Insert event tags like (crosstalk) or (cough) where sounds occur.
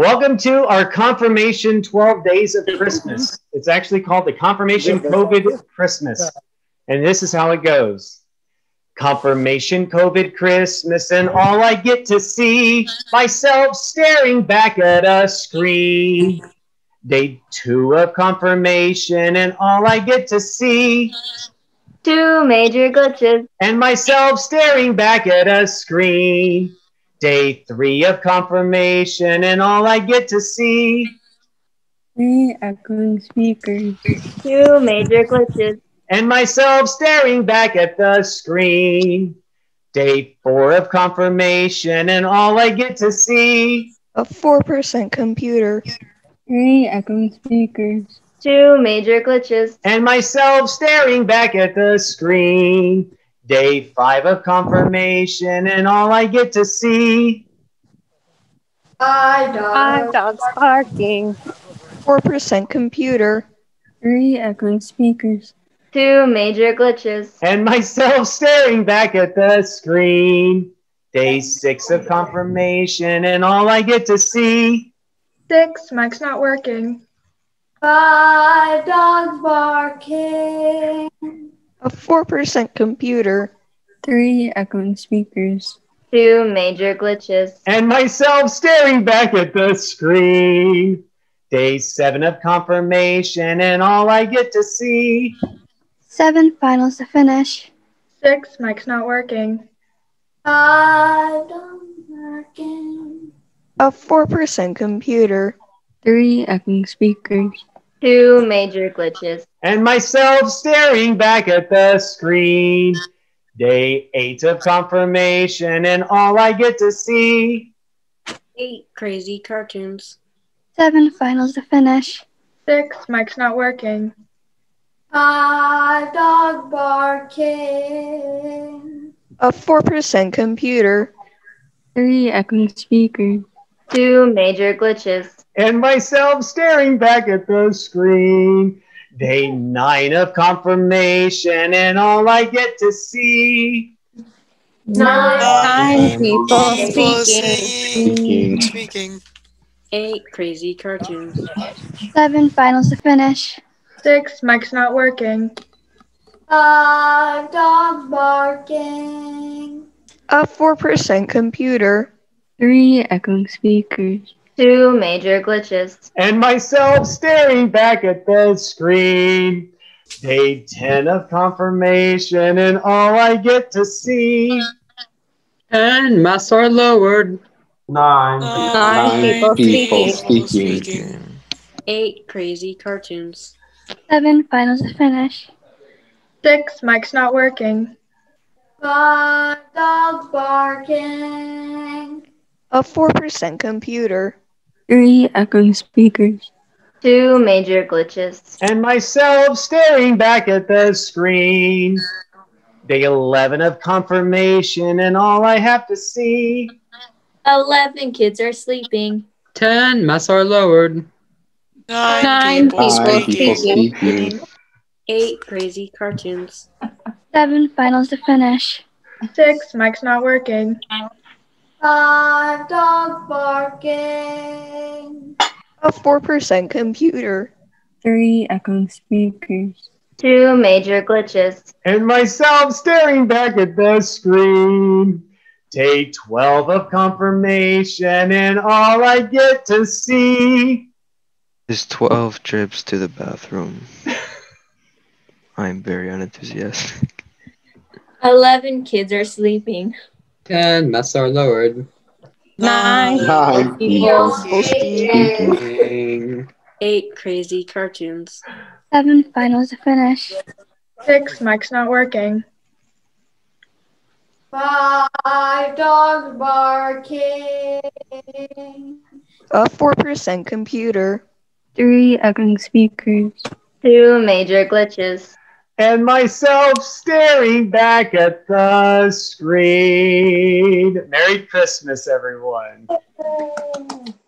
Welcome to our confirmation 12 days of Christmas. It's actually called the confirmation COVID Christmas. And this is how it goes. Confirmation COVID Christmas, and all I get to see myself staring back at a screen. Day two of confirmation, and all I get to see Two major glitches. and myself staring back at a screen. Day three of confirmation, and all I get to see Three echoing speakers. Two major glitches. and myself staring back at the screen. Day four of confirmation, and all I get to see A 4% computer. Three echoing speakers. Two major glitches. and myself staring back at the screen. Day five of confirmation, and all I get to see Five dogs barking. 4% computer. Three echoing speakers. Two major glitches. and myself staring back at the screen. Day six of confirmation, and all I get to see Six, mic's not working. Five dogs barking. A 4% computer. Three echoing speakers. Two major glitches. and myself staring back at the screen. Day seven of confirmation, and all I get to see Seven finals to finish. Six, mic's not working. Five dogs barking. A 4% computer. Three echoing speakers. Two major glitches. and myself staring back at the screen. Day eight of confirmation, and all I get to see Eight crazy cartoons. Seven finals to finish. Six, mic's not working. Five dog barking. A 4% computer. Three echoing speakers. Two major glitches. And myself staring back at the screen. Day nine of confirmation, and all I get to see Nine people People speaking. Speaking. Speaking. Eight crazy cartoons. Seven finals to finish. Six, mic's not working. Uh, Five dogs barking. A 4% computer. Three echoing speakers. Two major glitches. and myself staring back at the screen. Day 10 of confirmation, and all I get to see And mass are lowered. nine. Uh, nine people speaking. speaking. Eight crazy cartoons. Seven finals to finish. Six, mic's not working. Five dogs barking. A 4% computer. Three echoing speakers. Two major glitches. and myself staring back at the screen. Day 11 of confirmation, and all I have to see Eleven kids are sleeping. Ten mass are lowered. Nine, Nine people, people speaking. speaking. Eight crazy cartoons. Seven finals to finish. Six, mic's not working. Five dogs barking. A 4% computer. Three echo speakers. Two major glitches. and myself staring back at the screen. Day 12 of confirmation, and all I get to see is 12 trips to the bathroom. (laughs) I'm very unenthusiastic. Eleven kids are sleeping. Ten mass are lowered. Nine Nine people people speaking. speaking. Eight crazy cartoons. Seven finals to finish. Six, mic's not working. Five dogs barking. A 4% computer. Three echoing speakers. Two major glitches. and myself staring back at the screen. Merry Christmas, everyone. (laughs)